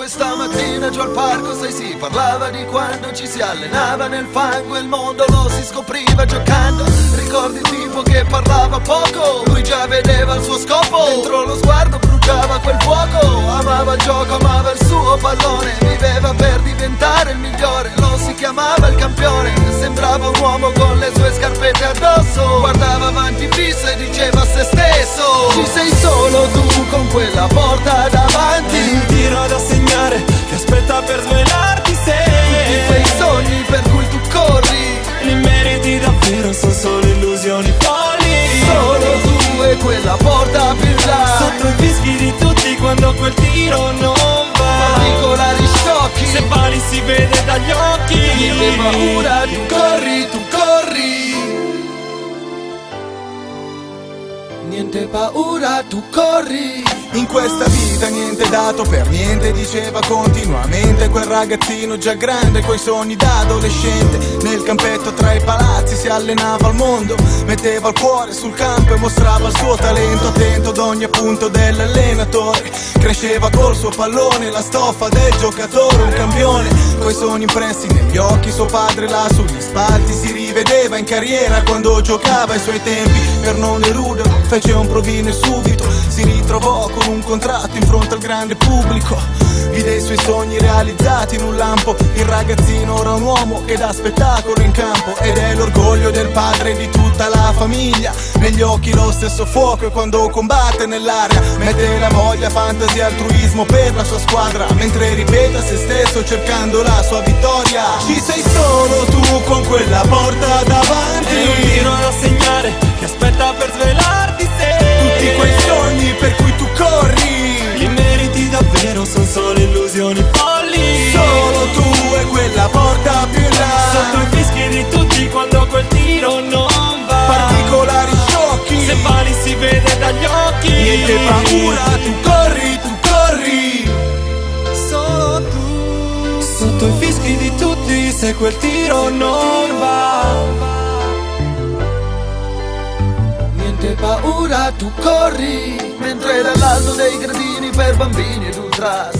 Questa mattina giù al parco sai si parlava di quando ci si allenava nel fango e il mondo lo si scopriva giocando. Ricordi il tipo che parlava poco, lui già vedeva il suo scopo. Dentro lo sguardo bruciava quel fuoco, amava il gioco, amava il suo pallone Viveva per diventare il migliore, lo si chiamava il campione. Sembrava un uomo con le sue scarpette addosso Guardava avanti fisso e diceva a se stesso Ci sei solo tu con quella porta dagli occhi. Niente paura, tu corri, tu corri. Niente paura, tu corri. In questa vita niente dato per niente Diceva continuamente quel ragazzino già grande Coi sogni da adolescente. Nel campetto tra i palazzi si allenava al mondo Metteva il cuore sul campo e mostrava il suo talento Attento ad ogni appunto dell'allenatore. Cresceva col suo pallone La stoffa del giocatore, un campione Coi sogni impressi negli occhi Suo padre là sugli spalti si rivedeva in carriera Quando giocava ai suoi tempi. Per non eluderlo fece un provino e subito Si ritrovò con un contratto in fronte al grande pubblico. Vide i suoi sogni realizzati in un lampo. Il ragazzino ora è un uomo che dà spettacolo in campo Ed è l'orgoglio del padre e di tutta la famiglia Negli occhi lo stesso fuoco e quando combatte nell'aria Mette la voglia, fantasia, altruismo per la sua squadra Mentre ripete a se stesso cercando la sua vittoria. Ci sei solo tu con quella porta davanti. È un tiro da segnare Sotto i fischi di tutti se quel tiro non va. Niente paura, tu corri Mentre dall'alto dei gradini per bambini ed ultra sei un